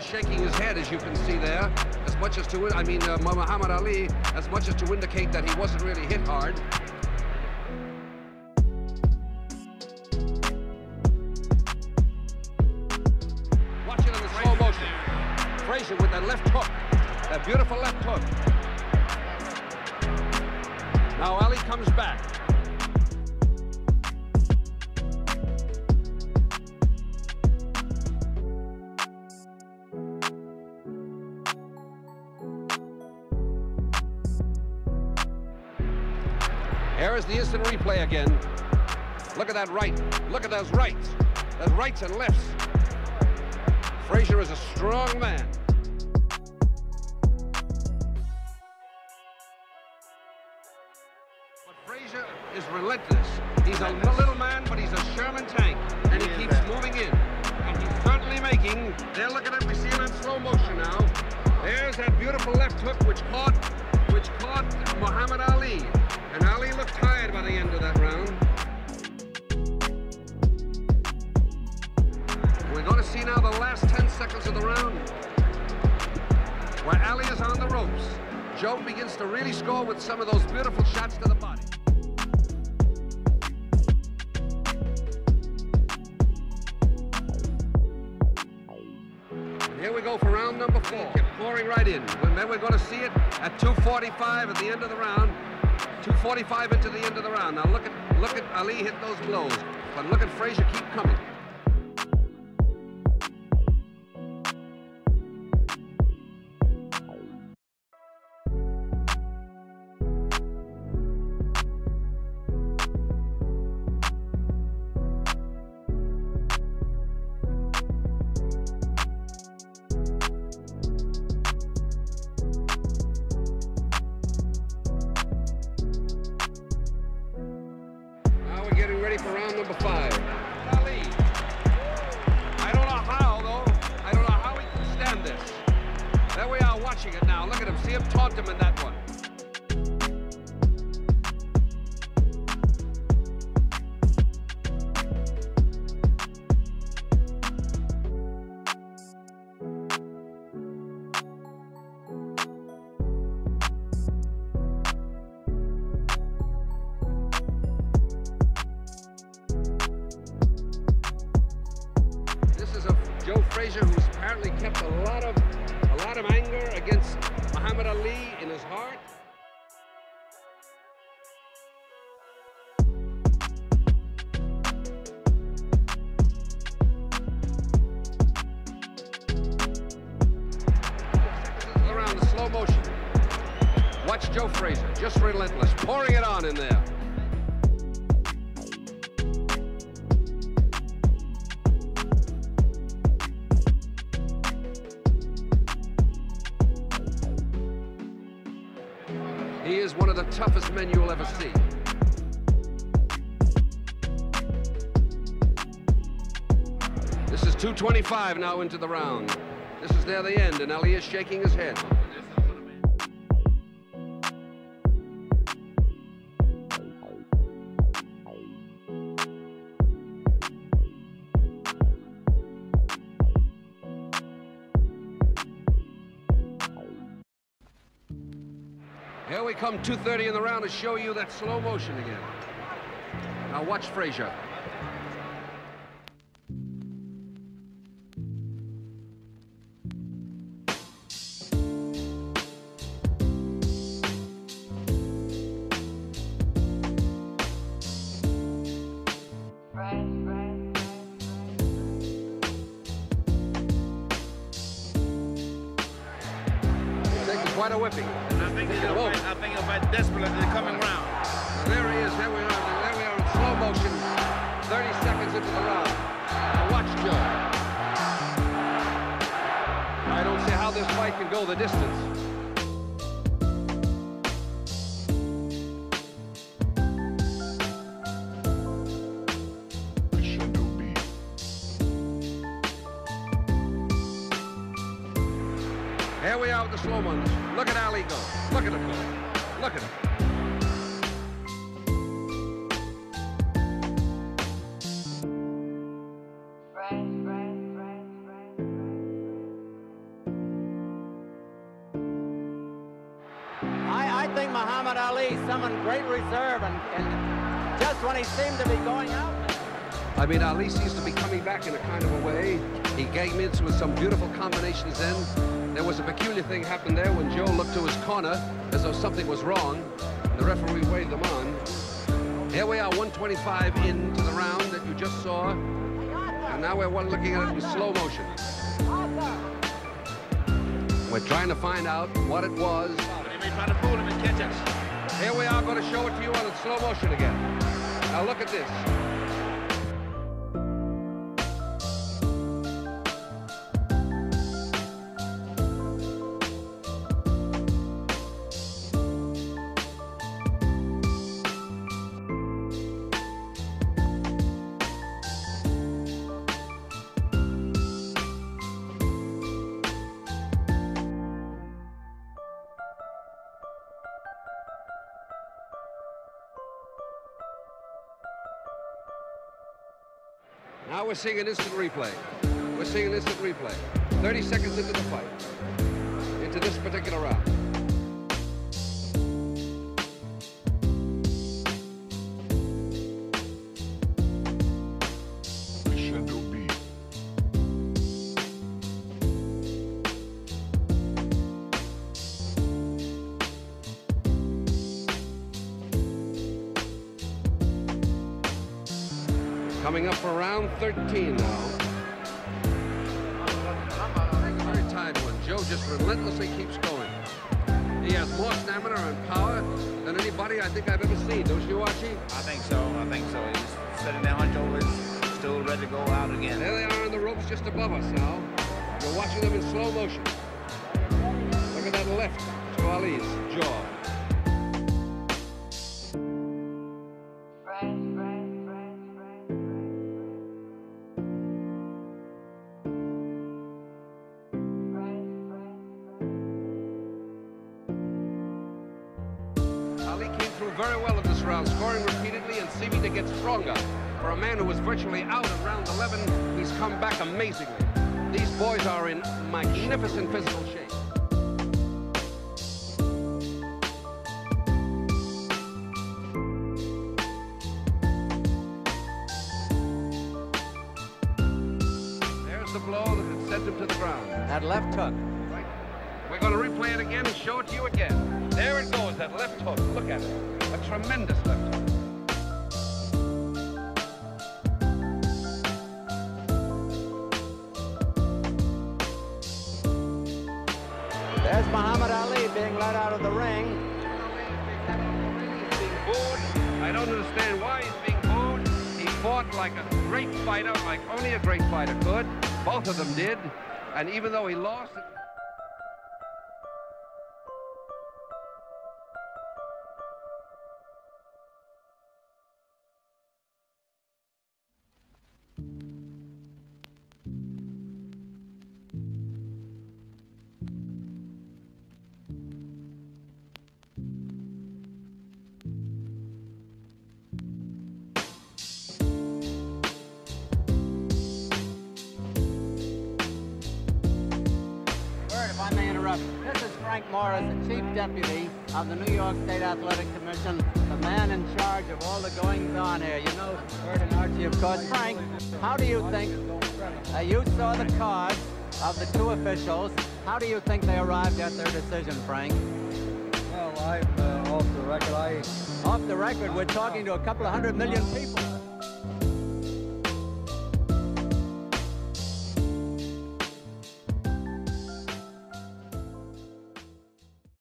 was shaking his head, as you can see there, as much as to, I mean, uh, Muhammad Ali, as much as to indicate that he wasn't really hit hard. Watch it in the slow motion. Frazier with that left hook, that beautiful left hook. Now Ali comes back. Here is the instant replay again. Look at that right. Look at those rights. Those rights and lefts. Frazier is a strong man. But Frazier is relentless. He's a little man, but he's a Sherman tank, and he keeps moving in. And he's certainly making. There, look at it. We see him in slow motion now. There's that beautiful left hook, which caught, which caught Muhammad Ali. And Ali looked tired by the end of that round. We're going to see now the last 10 seconds of the round, where Ali is on the ropes. Joe begins to really score with some of those beautiful shots to the body. Here we go for round number four. Kept pouring right in. And then we're going to see it at 2.45 at the end of the round. 2.45 into the end of the round. Now look at look at Ali hit those blows. But look at Frazier keep coming. For round number five. Frazier who's apparently kept a lot of a lot of anger against Muhammad Ali in his heart. Around the slow motion. Watch Joe Frazier, just relentless, pouring it on in there. Toughest men you'll ever see. This is 225 now into the round. This is near the end, and Ali is shaking his head. Here we come, 2.30 in the round to show you that slow motion again. Now watch Frazier. Quite a whipping. I think he'll fight, I think he'll fight desperately in the coming round. There he is. There we are. There we are in slow motion. 30 seconds into the round. Now watch Joe. I don't see how this fight can go the distance. Here we are with the slow ones. Look at Ali go. Look at him go. Look at him. I, I think Muhammad Ali summoned great reserve and, and just when he seemed to be going out. I mean, Ali seems to be coming back in a kind of a way. He came in with some beautiful combinations then. There was a peculiar thing happened there when Joe looked to his corner as though something was wrong. The referee waved them on. Here we are, 125 into the round that you just saw. And now we're one looking at it in slow motion. We're trying to find out what it was. Here we are going to show it to you on slow motion again. Now look at this. Now we're seeing an instant replay. We're seeing an instant replay. 30 seconds into the fight, into this particular round. Coming up for round 13 now. A very tired one. Joe just relentlessly keeps going. He has more stamina and power than anybody I think I've ever seen. Don't you, Archie? I think so. I think so. He's sitting there hunched over his stool, ready to go out again. There they are on the ropes just above us now. You're watching them in slow motion. Look at that left to Ali's jaw. Very well in this round, scoring repeatedly and seeming to get stronger. For a man who was virtually out in round 11, he's come back amazingly. These boys are in magnificent physical shape. There's the blow that had sent him to the ground. That left hook. Right. We're going to replay it again and show it to you again. There it goes, that left hook. Look at it. A tremendous left hook. There's Muhammad Ali being led out of the ring. He's being booed. I don't understand why he's being booed. He fought like a great fighter, like only a great fighter could. Both of them did. And even though he lost... this is Frank Morris, the Chief Deputy of the New York State Athletic Commission, the man in charge of all the goings-on here. You know Burt and Archie, of course. Frank, how do you think, uh, you saw the cards of the two officials. How do you think they arrived at their decision, Frank? Well, I'm uh, off the record. I Off the record, we're talking to a couple of hundred million people.